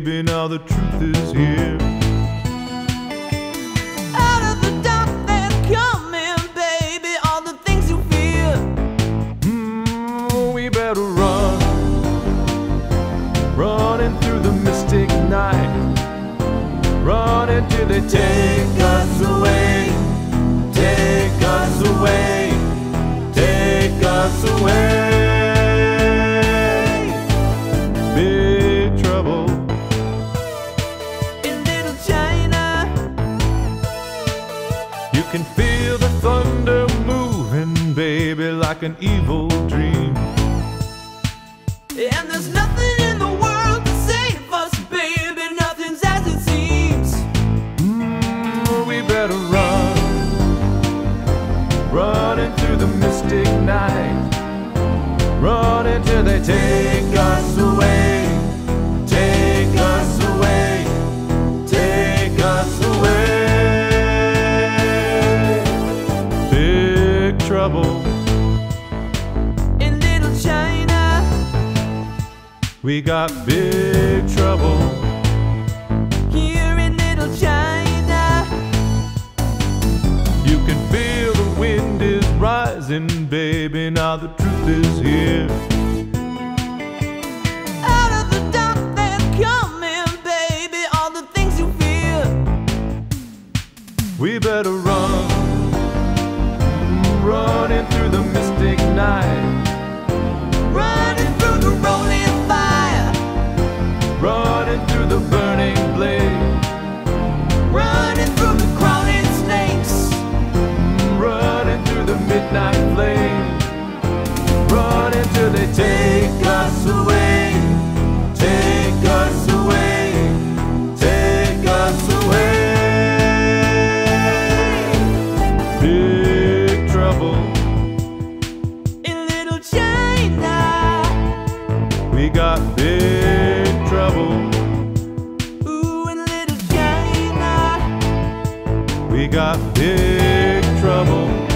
now the truth is here. Out of the dark coming, baby. All the things you fear. Mm, we better run, running through the mystic night, running till they take us away, take us away, take us away. Like an evil dream. and there's nothing in the world to save us, baby. Nothing's as it seems. Mm, we better run, running through the mystic night, running till they take us away, take us away, take us away. Big trouble, We got big trouble here in Little China. You can feel the wind is rising, baby. Now the truth is here. Out of the dark they're coming, baby, all the things you fear. We better run, running through the mystic night. got big trouble. Ooh, and little China, we got big trouble.